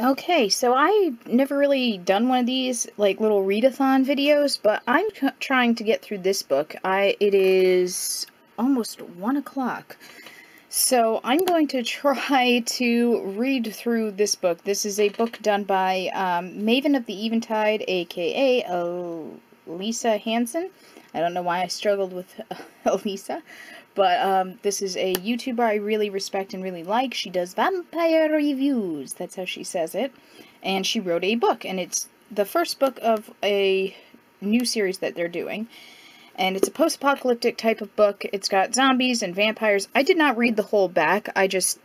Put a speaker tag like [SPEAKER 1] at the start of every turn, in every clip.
[SPEAKER 1] Okay, so I've never really done one of these like little readathon videos, but I'm trying to get through this book. I it is almost one o'clock, so I'm going to try to read through this book. This is a book done by um, Maven of the Eventide, aka Elisa Hansen. I don't know why I struggled with Elisa, but um, this is a YouTuber I really respect and really like. She does vampire reviews. That's how she says it. And she wrote a book, and it's the first book of a new series that they're doing. And it's a post-apocalyptic type of book. It's got zombies and vampires. I did not read the whole back. I just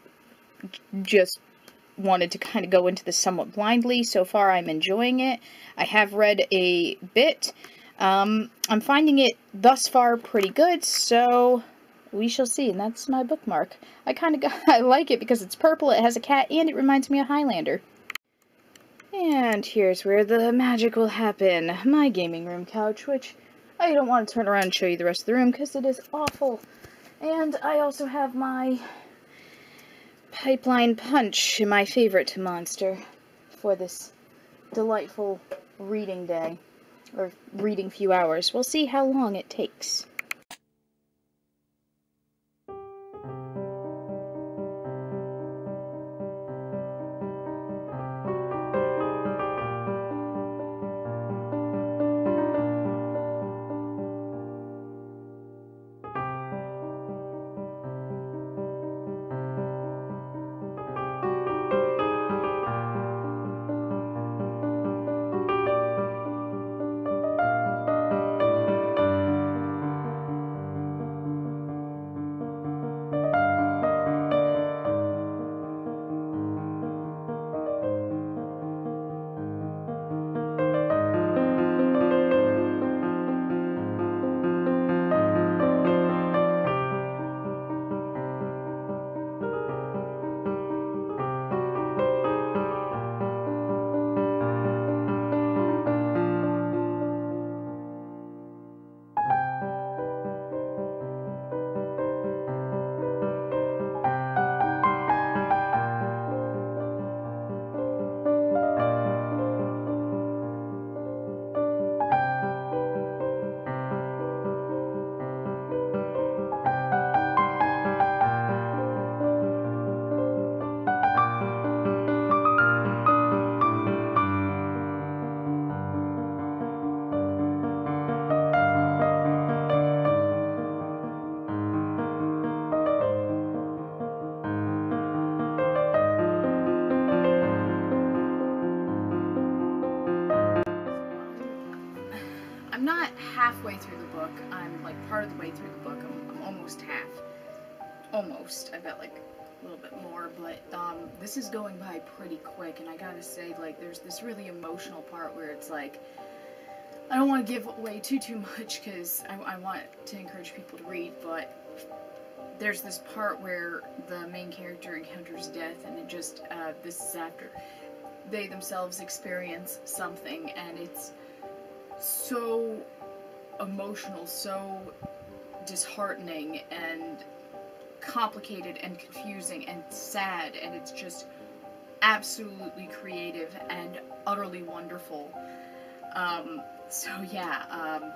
[SPEAKER 1] just wanted to kind of go into this somewhat blindly. So far, I'm enjoying it. I have read a bit. Um, I'm finding it thus far pretty good, so we shall see, and that's my bookmark. I kind of I like it because it's purple, it has a cat, and it reminds me of Highlander. And here's where the magic will happen. My gaming room couch, which I don't want to turn around and show you the rest of the room because it is awful. And I also have my Pipeline Punch, my favorite monster, for this delightful reading day, or reading few hours. We'll see how long it takes. Halfway through the book. I'm like part of the way through the book. I'm, I'm almost half. Almost. I've got like a little bit more, but um, this is going by pretty quick, and I gotta say, like, there's this really emotional part where it's like, I don't want to give away too, too much, because I, I want to encourage people to read, but there's this part where the main character encounters death, and it just, uh, this is after they themselves experience something, and it's so emotional, so disheartening and complicated and confusing and sad and it's just absolutely creative and utterly wonderful. Um, so yeah, um,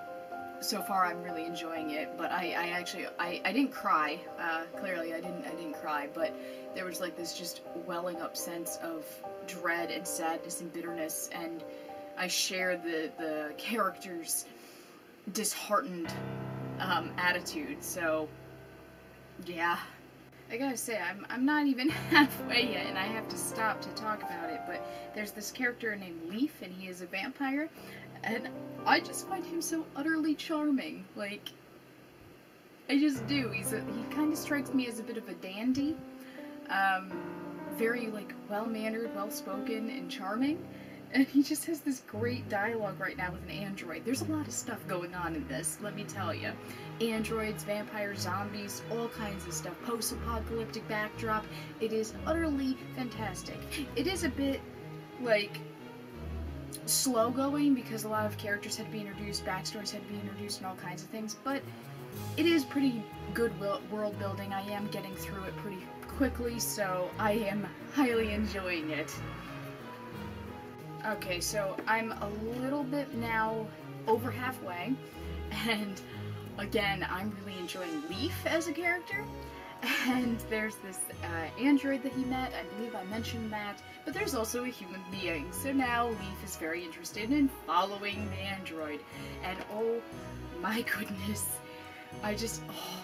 [SPEAKER 1] so far I'm really enjoying it, but I, I actually, I, I didn't cry, uh, clearly I didn't, I didn't cry, but there was like this just welling up sense of dread and sadness and bitterness, and I share the, the characters' disheartened um, attitude. So, yeah. I gotta say, I'm, I'm not even halfway yet, and I have to stop to talk about it, but there's this character named Leaf, and he is a vampire, and I just find him so utterly charming. Like, I just do. He's a, he kind of strikes me as a bit of a dandy. Um, very, like, well-mannered, well-spoken, and charming. And he just has this great dialogue right now with an android. There's a lot of stuff going on in this, let me tell you. Androids, vampires, zombies, all kinds of stuff. Post-apocalyptic backdrop. It is utterly fantastic. It is a bit, like, slow going because a lot of characters had to be introduced, backstories had to be introduced, and all kinds of things, but it is pretty good world building. I am getting through it pretty quickly, so I am highly enjoying it. Okay, so I'm a little bit now over halfway, and again, I'm really enjoying Leaf as a character. And there's this uh, android that he met, I believe I mentioned that, but there's also a human being. So now Leaf is very interested in following the android. And oh my goodness, I just, oh,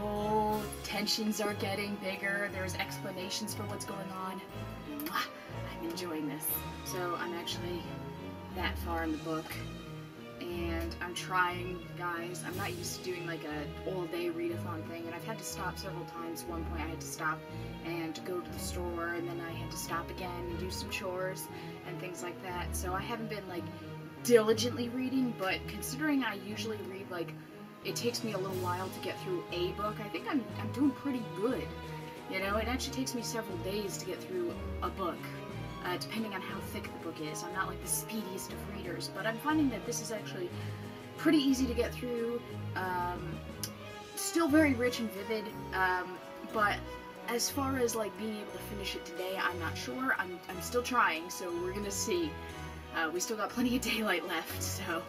[SPEAKER 1] oh tensions are getting bigger, there's explanations for what's going on. Mwah, enjoying this. So I'm actually that far in the book and I'm trying, guys. I'm not used to doing like a all-day readathon thing, and I've had to stop several times. At one point, I had to stop and go to the store, and then I had to stop again and do some chores and things like that. So I haven't been like diligently reading, but considering I usually read like it takes me a little while to get through a book, I think I'm I'm doing pretty good. You know, it actually takes me several days to get through a book uh, depending on how thick the book is. I'm not like the speediest of readers, but I'm finding that this is actually pretty easy to get through. Um, still very rich and vivid, um, but as far as like being able to finish it today, I'm not sure. I'm, I'm still trying, so we're gonna see. Uh, we still got plenty of daylight left, so.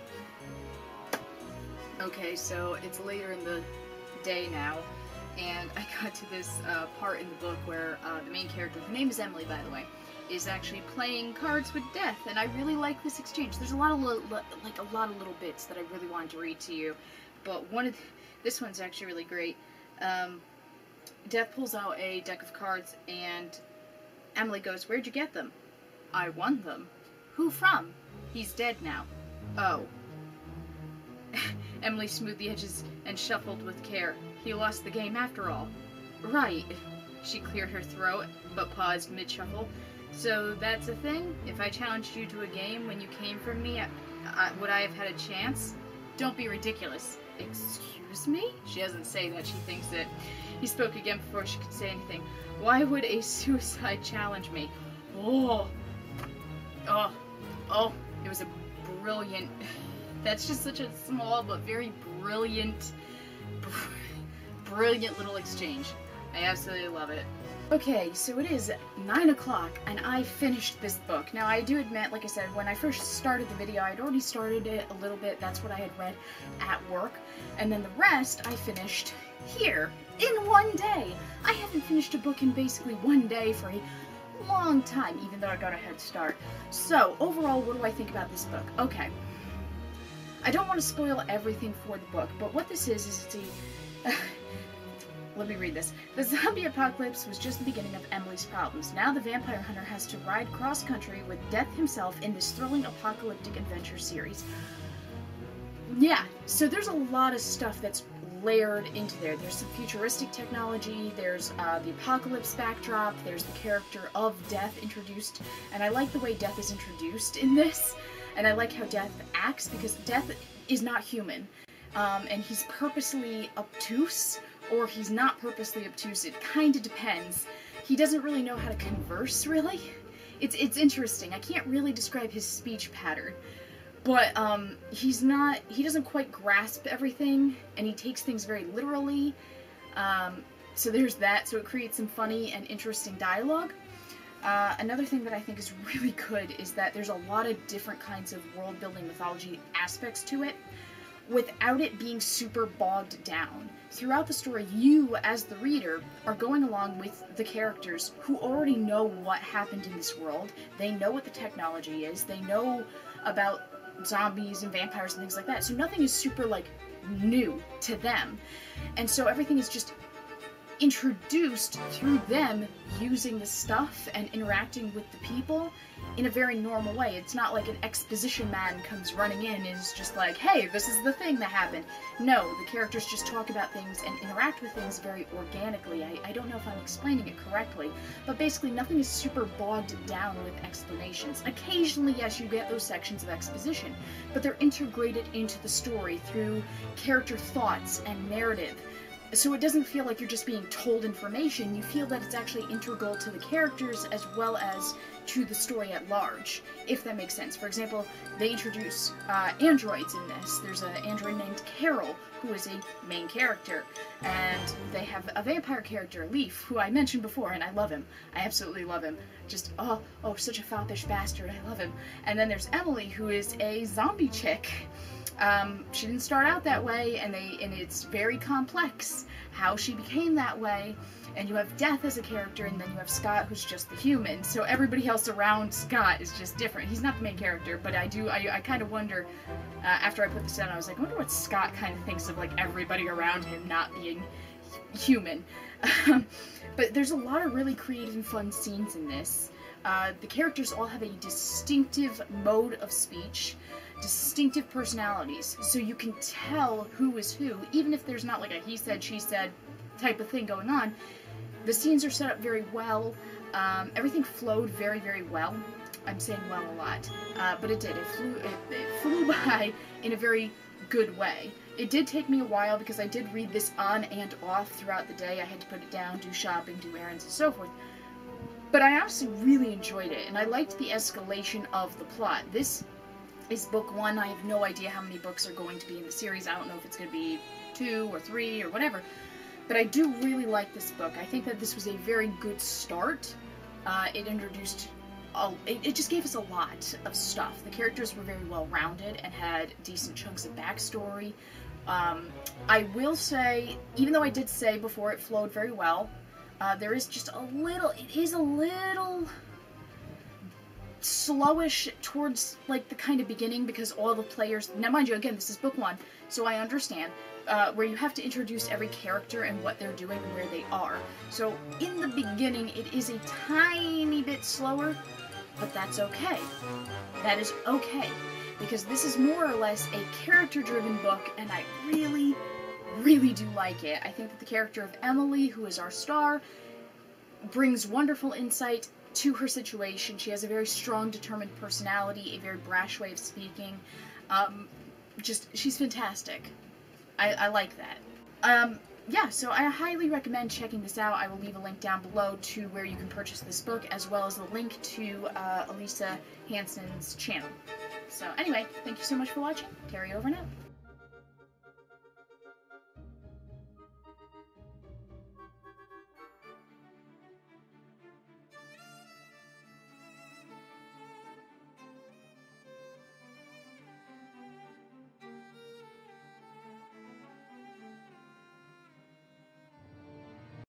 [SPEAKER 1] Okay, so it's later in the day now, and I got to this uh, part in the book where uh, the main character, her name is Emily, by the way, is actually playing cards with death, and I really like this exchange. There's a lot of like a lot of little bits that I really wanted to read to you, but one of this one's actually really great. Um, death pulls out a deck of cards, and Emily goes, "Where'd you get them?" "I won them." "Who from?" "He's dead now." "Oh." Emily smoothed the edges and shuffled with care. He lost the game after all. Right. She cleared her throat, but paused mid-shuffle. So that's a thing? If I challenged you to a game when you came from me, I, I, would I have had a chance? Don't be ridiculous. Excuse me? She doesn't say that. She thinks that he spoke again before she could say anything. Why would a suicide challenge me? Oh. Oh. Oh. It was a brilliant... That's just such a small but very brilliant, brilliant little exchange. I absolutely love it. Okay, so it is 9 o'clock, and I finished this book. Now, I do admit, like I said, when I first started the video, I'd already started it a little bit. That's what I had read at work. And then the rest, I finished here, in one day. I haven't finished a book in basically one day for a long time, even though I got a head start. So, overall, what do I think about this book? Okay. I don't want to spoil everything for the book, but what this is, is it's a... Let me read this. The zombie apocalypse was just the beginning of Emily's problems. Now the vampire hunter has to ride cross country with Death himself in this thrilling apocalyptic adventure series. Yeah, so there's a lot of stuff that's layered into there. There's some futuristic technology, there's uh, the apocalypse backdrop, there's the character of Death introduced, and I like the way Death is introduced in this, and I like how Death acts because Death is not human, um, and he's purposely obtuse or he's not purposely obtuse. It kind of depends. He doesn't really know how to converse, really. It's, it's interesting. I can't really describe his speech pattern. But um, he's not, he doesn't quite grasp everything, and he takes things very literally. Um, so there's that, so it creates some funny and interesting dialogue. Uh, another thing that I think is really good is that there's a lot of different kinds of world building mythology aspects to it without it being super bogged down. Throughout the story, you, as the reader, are going along with the characters who already know what happened in this world. They know what the technology is. They know about zombies and vampires and things like that. So nothing is super, like, new to them. And so everything is just introduced through them using the stuff and interacting with the people in a very normal way. It's not like an exposition man comes running in and is just like, hey, this is the thing that happened. No, the characters just talk about things and interact with things very organically. I, I don't know if I'm explaining it correctly, but basically nothing is super bogged down with explanations. Occasionally, yes, you get those sections of exposition, but they're integrated into the story through character thoughts and narrative so it doesn't feel like you're just being told information, you feel that it's actually integral to the characters as well as to the story at large, if that makes sense. For example, they introduce uh, androids in this. There's an android named Carol, who is a main character, and they have a vampire character, Leaf, who I mentioned before, and I love him. I absolutely love him. Just, oh, oh, such a foppish bastard, I love him. And then there's Emily, who is a zombie chick. Um, she didn't start out that way, and they and it's very complex how she became that way and you have Death as a character, and then you have Scott, who's just the human. So everybody else around Scott is just different. He's not the main character, but I do, I, I kind of wonder, uh, after I put this down, I was like, I wonder what Scott kind of thinks of, like, everybody around him not being human. but there's a lot of really creative and fun scenes in this. Uh, the characters all have a distinctive mode of speech, distinctive personalities, so you can tell who is who, even if there's not like a he said, she said type of thing going on. The scenes are set up very well. Um, everything flowed very, very well. I'm saying well a lot, uh, but it did. It flew, it, it flew by in a very good way. It did take me a while because I did read this on and off throughout the day. I had to put it down, do shopping, do errands, and so forth. But I honestly really enjoyed it, and I liked the escalation of the plot. This is book one. I have no idea how many books are going to be in the series. I don't know if it's going to be two or three or whatever. But I do really like this book. I think that this was a very good start. Uh, it introduced, a, it, it just gave us a lot of stuff. The characters were very well rounded and had decent chunks of backstory. Um, I will say, even though I did say before it flowed very well, uh, there is just a little, it is a little slowish towards like the kind of beginning because all the players now mind you again this is book one so i understand uh, where you have to introduce every character and what they're doing and where they are. So in the beginning, it is a tiny bit slower, but that's okay. That is okay, because this is more or less a character-driven book, and I really, really do like it. I think that the character of Emily, who is our star, brings wonderful insight to her situation. She has a very strong, determined personality, a very brash way of speaking. Um, just, she's fantastic. I, I like that. Um, yeah, so I highly recommend checking this out. I will leave a link down below to where you can purchase this book, as well as the link to uh, Elisa Hansen's channel. So anyway, thank you so much for watching. Terry over and out.